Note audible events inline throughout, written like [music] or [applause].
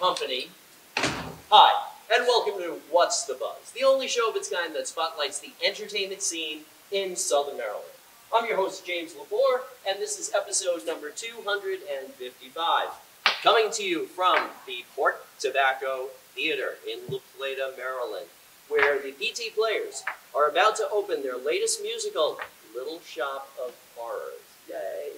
company. Hi, and welcome to What's the Buzz, the only show of its kind that spotlights the entertainment scene in Southern Maryland. I'm your host, James LePore, and this is episode number 255. Coming to you from the Port Tobacco Theater in La Plata, Maryland, where the PT Players are about to open their latest musical, Little Shop of Horrors. Yay!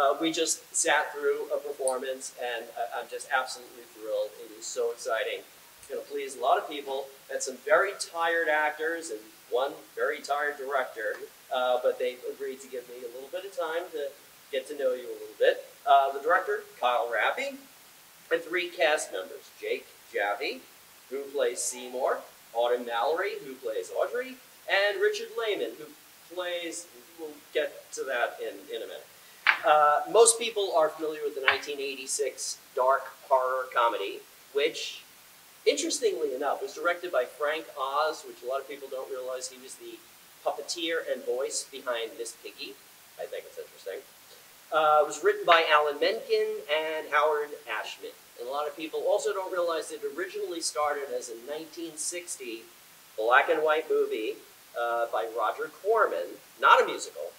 Uh, we just sat through a performance, and I- I'm just absolutely thrilled. It is so exciting. It's going to please a lot of people, and some very tired actors, and one very tired director. Uh, but they agreed to give me a little bit of time to get to know you a little bit. Uh, the director, Kyle Rappy, and three cast members: Jake Jaffee, who plays Seymour, Autumn Mallory, who plays Audrey, and Richard Lehman, who plays. We'll get to that in, in a minute. Uh, most people are familiar with the 1986 dark horror comedy, which, interestingly enough, was directed by Frank Oz, which a lot of people don't realize he was the puppeteer and voice behind Miss Piggy. I think it's interesting. Uh, it was written by Alan Menken and Howard Ashman. And a lot of people also don't realize it originally started as a 1960 black and white movie uh, by Roger Corman, not a musical,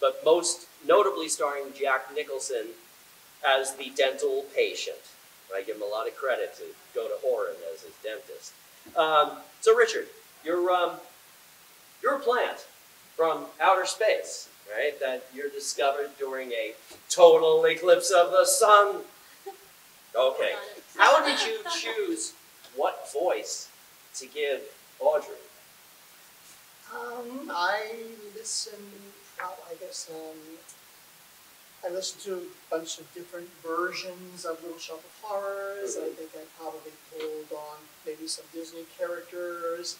but most notably starring Jack Nicholson as the dental patient. I give him a lot of credit to go to Orin as his dentist. Um, so, Richard, you're um, you're a plant from outer space, right? That you're discovered during a total eclipse of the sun. Okay. [laughs] How did you choose what voice to give Audrey? Um, I listen, I guess, um, I listened to a bunch of different versions of Little Shop of Horrors. I think I probably pulled on maybe some Disney characters.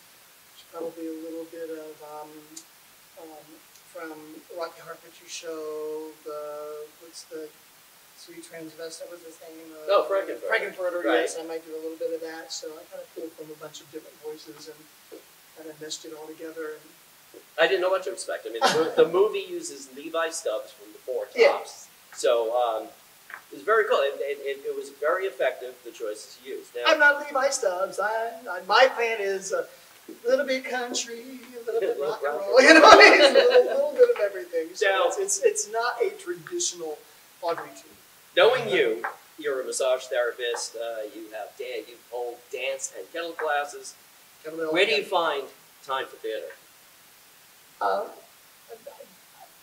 There's probably a little bit of, um, um, from Rocky Horror Picture Show, the, what's the sweet transvestite, what's his name? Uh, Oh, Frank-N-Furter. Frank-N-Furter, Right. yes, I might do a little bit of that. So I kind of pulled from a bunch of different voices and kind of meshed it all together. And I didn't know what to expect. I mean, the, [laughs] the movie uses Levi Stubbs from the Four Yeah. Tops, so um, it was very cool. It, it, it, was very effective. The choices used. Now, I'm not Levi Stubbs. I, I my plan is a little bit country, a little bit [laughs] rock and roll. [laughs] You know, a little, little bit of everything. So Now- it's, it's it's not a traditional Audrey tune. knowing you, you're a massage therapist. Uh, you have dan- you hold dance and kettle classes. Where do you find time for theater? Uh,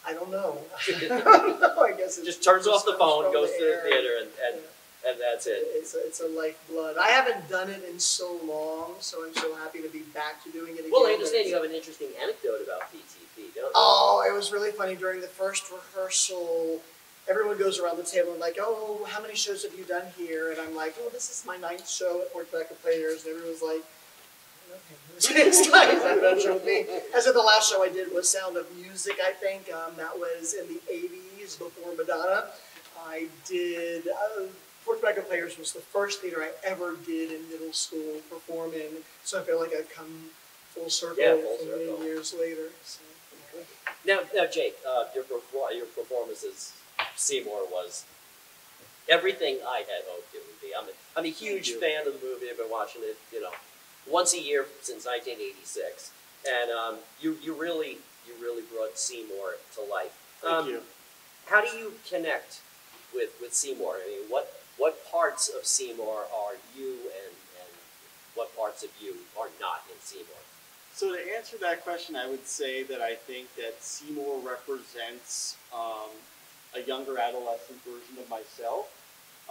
I, don't know. I don't know. [laughs] [laughs] I guess it Just turns off the phone, goes to the theater, and, and, Yeah. and that's it. It's a, it's a lifeblood. I haven't done it in so long, so I'm so happy to be back to doing it again. Well, I understand you have an interesting anecdote about PTP, don't you? Oh, it was really funny during the first rehearsal. Everyone goes around the table and like, oh, how many shows have you done here? And I'm like, oh, this is my ninth show at Tobacco Players. And everyone's like, okay, this guy's not done me. As of the last show I did was Sound of Music, I think. Um, that was in the 80s before Madonna. I did, uh, Tobacco Players was the first theater I ever did in middle school perform in. So I feel like I've come full circle Yeah, full circle. many years later. So. Now, now, Jake, uh, your your performance as Seymour was everything I had hoped it would be. I'm a, I'm a huge fan of the movie. I've been watching it, you know, once a year since 1986, and um, you you really you really brought Seymour to life. Thank Um, you. How do you connect with with Seymour? I mean, what what parts of Seymour are you, and and what parts of you are not in Seymour? So to answer that question, I would say that I think that Seymour represents um, a younger adolescent version of myself,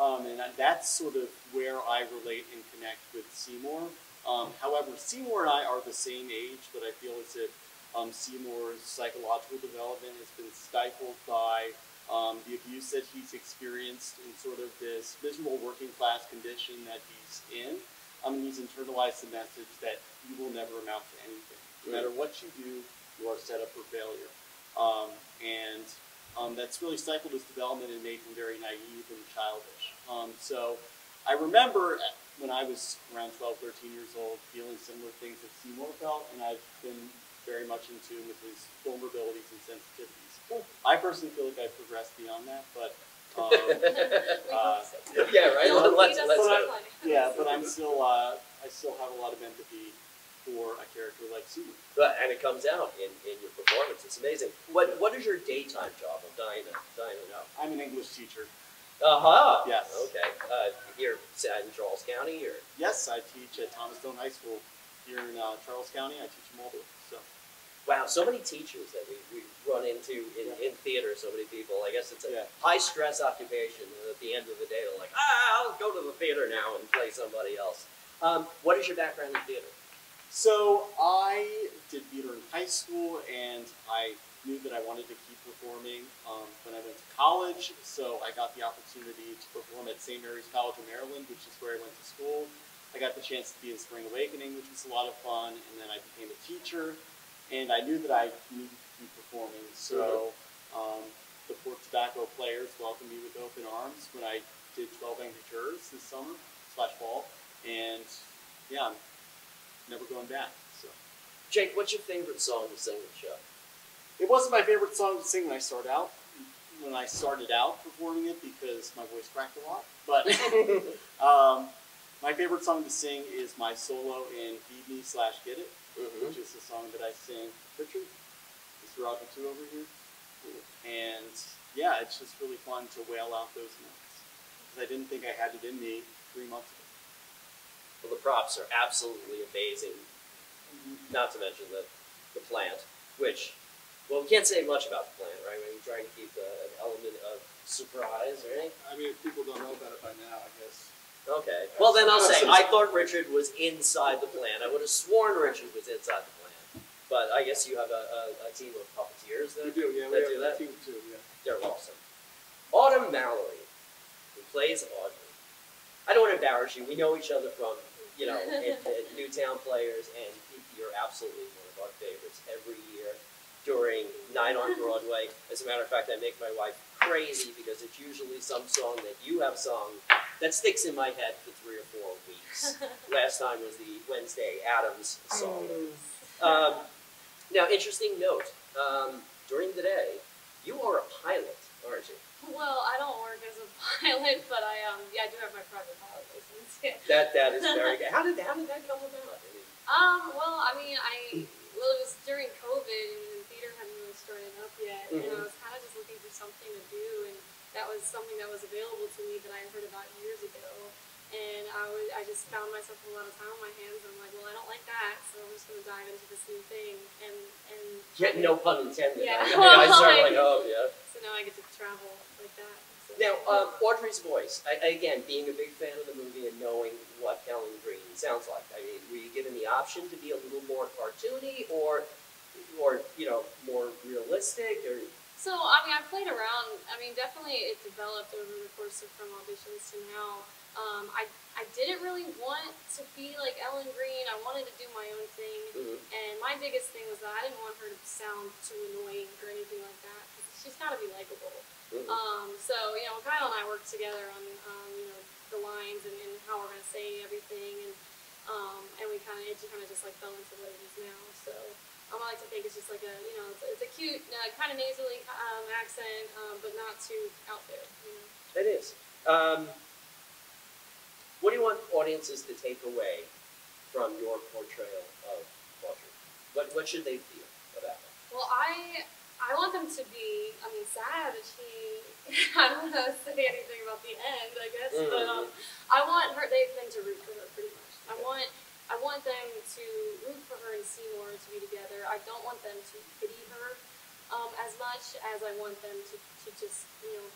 um, and that's sort of where I relate and connect with Seymour. Um, however, Seymour and I are the same age, but I feel as if um, Seymour's psychological development has been stifled by um, the abuse that he's experienced in sort of this miserable working class condition that he's in. Um, he's internalized the message that you will never amount to anything. No matter what you do, you are set up for failure. Um, and um, that's really stifled his development and made him very naive and childish. Um, so I remember when I was around 12, 13 years old feeling similar things that Seymour felt, and I've been very much in tune with his vulnerabilities and sensitivities. I personally feel like I've progressed beyond that, but [laughs] um, [laughs] Uh, yeah, right. Yeah, let's he let's does hope. so yeah, but I'm still uh, I still have a lot of empathy for a character like Seymour. But, and it comes out in, in your performance. It's amazing. What what is your daytime job? I'm dying to dying to know. I'm an English teacher. Uh huh. Yes. Okay. Uh, here in Charles County, or Yes, I teach at Thomas Stone High School here in uh, Charles County. I teach in Marlboro. So wow, so many teachers that we, we run into in, in theater. So many people. I guess it's a Yeah. high stress occupation. And at the end of the day, they're like, ah, I'll go to the theater now and play somebody else. Um, what is your background in theater? So I did theater in high school, and I knew that I wanted to keep performing um, when I went to college. So I got the opportunity to perform at St. Mary's College of Maryland, which is where I went to school. I got the chance to be in Spring Awakening, which was a lot of fun, and then I became a teacher. And I knew that I needed to keep performing, so um, the Port Tobacco players welcomed me with open arms when I did 12 Angry Jurors this summer slash fall, and yeah, I'm never going back. Jake, what's your favorite song to sing in the show? it wasn't my favorite song to sing when I started out. When I started out performing it, because my voice cracked a lot. But [laughs] um, my favorite song to sing is my solo in "Feed Me" slash "Get It," Mhm. which is the song that I sing. Richard, Mr. Roger two over here, and yeah, it's just really fun to wail out those notes because I didn't think I had it in me three months ago. Well, the props are absolutely amazing. Not to mention the, the plant, which, well, we can't say much about the plant, right? We're trying to keep uh, an element of surprise, right? I mean, if people don't know about it by now, I guess. Okay. Well, then I'll say I thought Richard was inside the plant. I would have sworn Richard was inside the plant. But I guess you have a, a, a team of puppeteers We that do, yeah, that we do have that? a team too, yeah. They're awesome. Autumn Mallory, who plays Audrey. I don't want to embarrass you. We know each other from, you know, [laughs] at, at Newtown Players, and you're absolutely one of our favorites every year during Night on Broadway. As a matter of fact, I make my wife crazy because it's usually some song that you have sung that sticks in my head for three or four weeks. [laughs] Last time was the Wednesday Addams song. Um, now, interesting note. Um, during the day, you are a pilot, aren't you? Well, I don't work as a [laughs] pilot, but I um yeah I do have my private pilot license. That that is very [laughs] good. How did how did that come about? I mean, Um. Well, I mean, I well it was during COVID and the theater hadn't really started up yet, and Mhm. I was kind of just looking for something to do, and that was something that was available to me that I had heard about years ago. And I was, I just found myself with a lot of time on my hands, and I'm like, well, I don't like that, so I'm just gonna dive into this new thing, and and yeah, no pun intended. Yeah. I mean, I [laughs] started like, Like- oh yeah. so now I get to travel like that. Now, um, Audrey's voice. I, again, being a big fan of the movie and knowing what Ellen Greene sounds like. I mean, were you given the option to be a little more cartoony, or, or you know, more realistic, or So I mean, I played around. I mean, definitely it developed over the course of from auditions to now. Um, I I didn't really want to be like Ellen Greene. I wanted to do my own thing, Mhm. and my biggest thing was that I didn't want her to sound too annoying or anything like that. She's got to be likable. Mhm. Um, so you know, Kyle and I worked together on um, you know the lines and, and how we're gonna say everything, and um, and we kind of it kind of just like fell into what it is now. So um, I like to think it's just like a you know it's a, it's a cute uh, kind of nasally um, accent, um, but not too out there. You know. It is. Um, what do you want audiences to take away from your portrayal of Audrey? What what should they feel about it? Well, I I want them to be. I mean, sad that she. [laughs] I don't want to say anything about the end, I guess, but um, I want her. They them to root for her pretty much. I want. I want them to root for her and Seymour to be together. I don't want them to pity her um, as much as I want them to, to just you know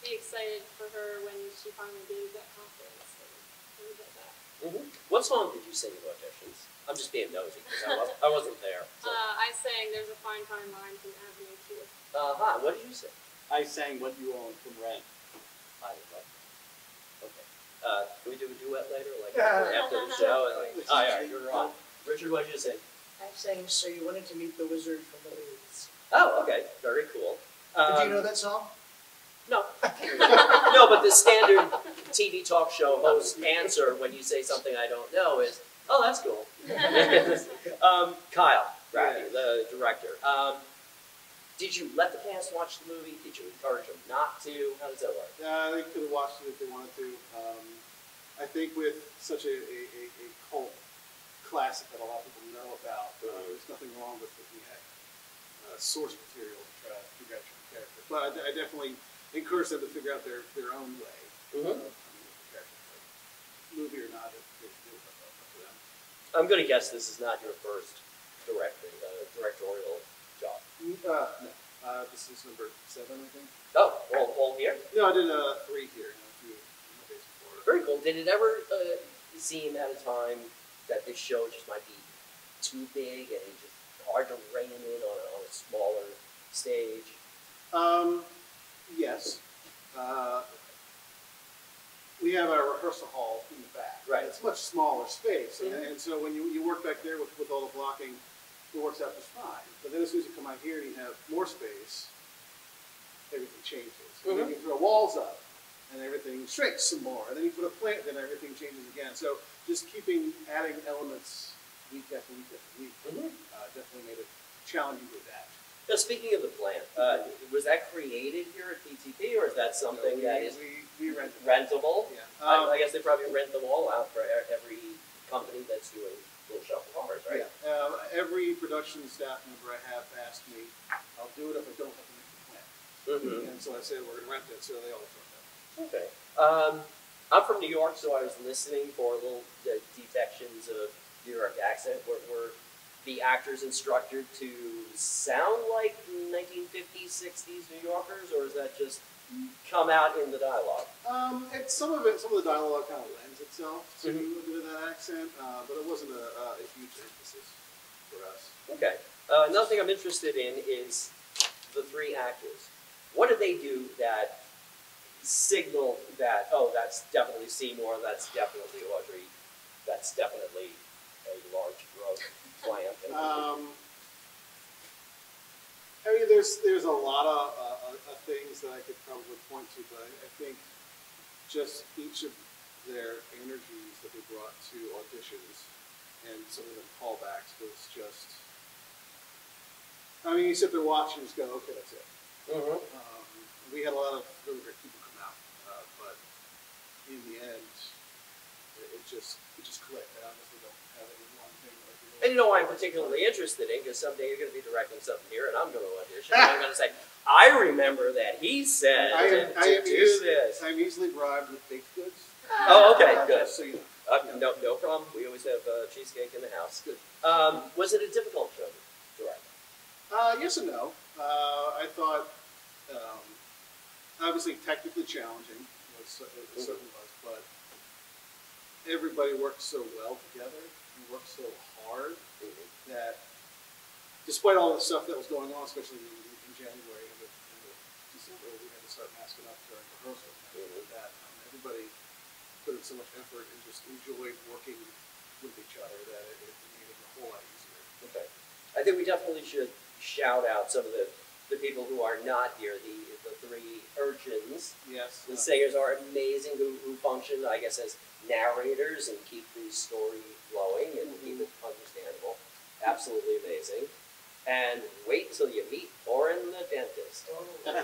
be excited for her when she finally gains that confidence and things like that. Mm-hmm. What song did you sing at auditions? I'm just being nosy because I, was, I wasn't there. So. Uh, I sang "There's a Fine Fine Line" from Avenue Q. Uh, hi, what did you sing? I sang "What You Own" from Rent. I didn't. Okay. Uh, can we do a duet later, like Yeah. after the show? And like, [laughs] oh, yeah, you're on. Richard, what did you say? I sang so you wanted to meet the wizard from the Leeds. Oh, okay, very cool. Um, Did you know that song? No. [laughs] no, but the standard TV talk show host answer when you say something I don't know is, "Oh, that's cool." [laughs] um, Kyle, Rafi, Yes. the director. Um, did you let the cast watch the movie? Did you encourage them not to? How does that work? Uh, they could have watched it if they wanted to. Um, I think with such a, a, a, a cult classic that a lot of people know about, uh, Mhm. there's nothing wrong with looking at uh, source material to try to figure out your character. But I, I definitely encourage them to figure out their, their own way. Mhm. of coming with the character. But movie or not, up, up to. I'm gonna guess this is not your first directing, uh, directorial job. Mm, Uh, no. Uh, this is number seven, I think. Oh, all, all here. No, I did uh, three here and a few in my base in Florida. Very cool. Did it ever uh, seem at a time that this show just might be too big and just hard to rein in on a, on a smaller stage? Um, yes. Uh, we have our rehearsal hall in the back. Right. It's a much smaller space, and, Mhm. and so when you, you work back there with, with all the blocking, it works out just fine. But then as soon as you come out here and you have more space, everything changes. And then Mhm. you throw walls up, and everything shrinks some more. And then you put a plant, then everything changes again. So just keeping adding elements week after week after week Mhm. uh, definitely made it challenging to adapt. Now, speaking of the plant, uh, was that created here at PTP, or is that something we, that is we, we rented. rentable? Yeah. I, Um, I guess they probably rent them all out for every company that's doing Little Shop of Horrors, right? Yeah, uh, every production staff member I have asked me, I'll do it if I don't have to make the plan. Mm-hmm. And so I said, we're gonna rent it, so they all took Okay. Um, I'm from New York, so I was listening for little uh, detections of New York accent. Were, were the actors instructed to sound like 1950s, 60s New Yorkers, or is that just come out in the dialogue? Um, and some of it, some of the dialogue kind of lends itself to Mhm. a bit of that accent, uh, but it wasn't a, a, a huge emphasis for us. Okay. Uh, another thing I'm interested in is the three actors. What did they do that signaled that, oh, that's definitely Seymour, that's definitely Audrey, that's definitely a large growth plant? Um, I mean, there's there's a lot of, uh, of things that I could probably point to, but I, think just each of their energies that they brought to auditions and some of the callbacks was just. I mean, you sit there watching and just go, okay, that's it. Mhm. Um, we had a lot of really great people come out, uh, but in the end, it, it just it just clicked. I honestly don't have any one thing that I could And you know why I'm particularly interested in, because someday you're going to be directing something here, and I'm going to audition, and I'm going to say, I remember that he said I to, am, I to am do eas- this. I'm easily bribed with baked goods. Oh, okay, Uh, good. So you know. Uh, no, no problem. We always have uh, cheesecake in the house. Good. Um, was it a difficult show to direct? Uh, yes and no. Uh, I thought, um, obviously technically challenging, it, was, it certainly was, but everybody worked so well together and worked so hard that despite all the stuff that was going on, especially in, in January and December, we had to start masking up during rehearsal like that. Um, everybody put in so much effort and just enjoyed working with each other that it, it made it a whole lot easier. Okay. I think we definitely should shout out some of the, the people who are not here, the, the three urchins. Yes. The singers are amazing who, who function, I guess, as narrators and keep the story flowing and keep it understandable. Absolutely amazing. And wait till you meet Thorin the dentist.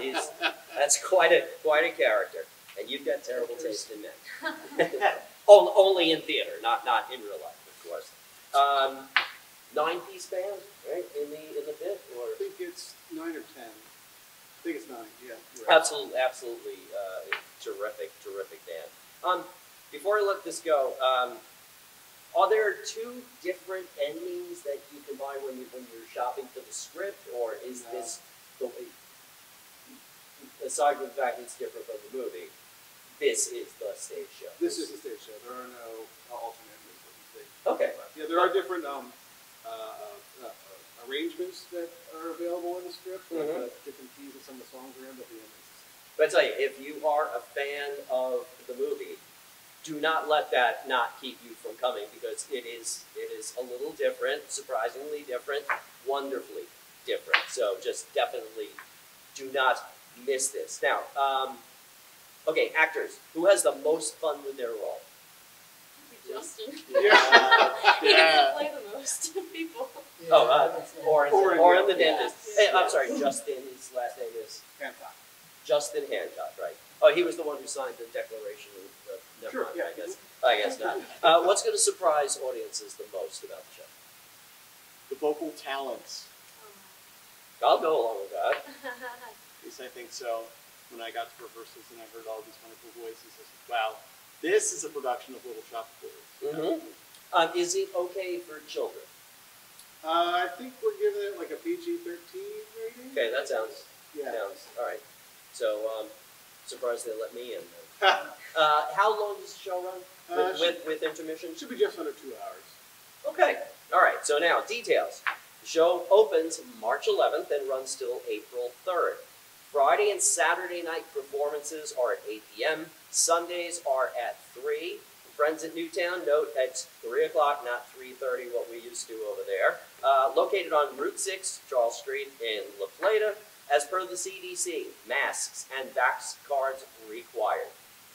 He's, that's quite a quite a character. And you've got terrible taste in men. [laughs] Only in theater, not not in real life, of course. Um, nine piece band, right? In the in the pit, or I think it's nine or ten. I think it's nine. Yeah. right. Absolutely, absolutely uh, terrific, terrific band. Um, before I let this go, um, are there two different endings that you can buy when you when you're shopping for the script, or is No. this the way? Aside from the fact it's different from the movie, this is the stage show. This is the stage show. There are no uh, alternate endings that we think. okay. Yeah, there are different um, uh, uh, uh, arrangements that are available in the script, like Mhm. uh, different keys that some of the songs are in, but the endings. But I tell you, if you are a fan of the movie, do not let that not keep you from coming because it is it is a little different, surprisingly different, wonderfully different. So just definitely do not miss this. Now, um, okay, actors, who has the most fun with their role? Justin. [laughs] Yeah. [laughs] he gets Yeah. to play the most [laughs] people. Oh, uh, or in, Orin or in the- the dentist. yeah. Hey, I'm sorry, Justin. His last name is Hancock. Justin Hancock, right? Oh, he was the one who signed the Declaration of. Never Sure, mind, yeah. I guess. I guess not. Uh, what's going to surprise audiences the most about the show? The vocal talents. I'll go along with that. At least I think so. When I got to rehearsals and I heard all these wonderful voices, I said, wow, this is a production of Little Shop of Horrors. Mhm. Um, is it okay for children? Uh, I think we're giving it like a PG thirteen rating. Okay, that sounds Yeah. sounds all right. So, um, surprised they let me in. [laughs] Uh, how long does the show run? Uh, With, with, with intermission? Should be just under two hours. Okay. All right. So now details. The show opens March 11th and runs till April 3rd. Friday and Saturday night performances are at 8 p.m. Sundays are at 3. Friends at Newtown, note it's 3 o'clock, not 3.30, what we used to do over there. Uh, located on Route 6, Charles Street in La Plata. As per the CDC, masks and vax cards required.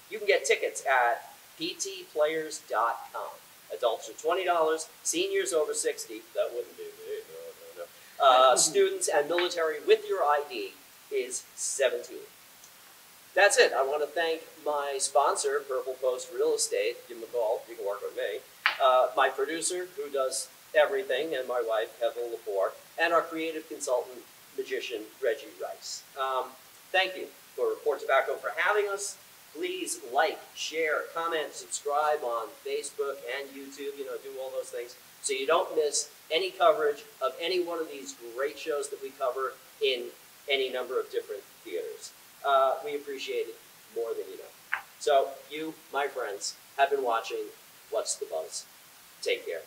You can get tickets at ptplayers.com. Adults are twenty dollars. Seniors over sixty. That wouldn't be me. No, no, no. Uh, [laughs] students and military with your ID is seventeen. That's it. I want to thank my sponsor, Purple Post Real Estate. Give them a call. You can work with me. Uh, my producer, who does everything, and my wife, Heather Lepore, and our creative consultant, magician Reggie Rice. Um, thank you for Report Tobacco for having us. Please like, share, comment, subscribe on Facebook and YouTube. You know, do all those things so you don't miss any coverage of any one of these great shows that we cover in any number of different theaters. Uh, we appreciate it more than you know. So, you, my friends, have been watching What's the Buzz. Take care.